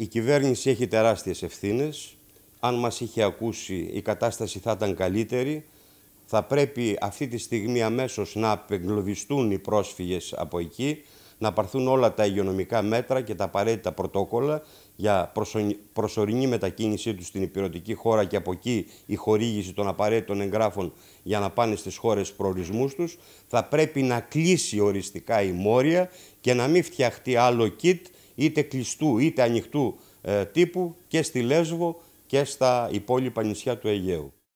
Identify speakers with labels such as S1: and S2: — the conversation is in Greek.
S1: Η κυβέρνηση έχει τεράστιες ευθύνες. Αν μας είχε ακούσει η κατάσταση θα ήταν καλύτερη. Θα πρέπει αυτή τη στιγμή αμέσως να απεγκλωβιστούν οι πρόσφυγες από εκεί, να πάρθουν όλα τα υγειονομικά μέτρα και τα απαραίτητα πρωτόκολλα για προσωρινή μετακίνησή τους στην υπηρετική χώρα και από εκεί η χορήγηση των απαραίτητων εγγράφων για να πάνε στις χώρες προορισμούς τους. Θα πρέπει να κλείσει οριστικά η μόρια και να μην φτιαχτεί άλλο κιτ είτε κλειστού είτε ανοιχτού ε, τύπου και στη Λέσβο και στα υπόλοιπα νησιά του Αιγαίου.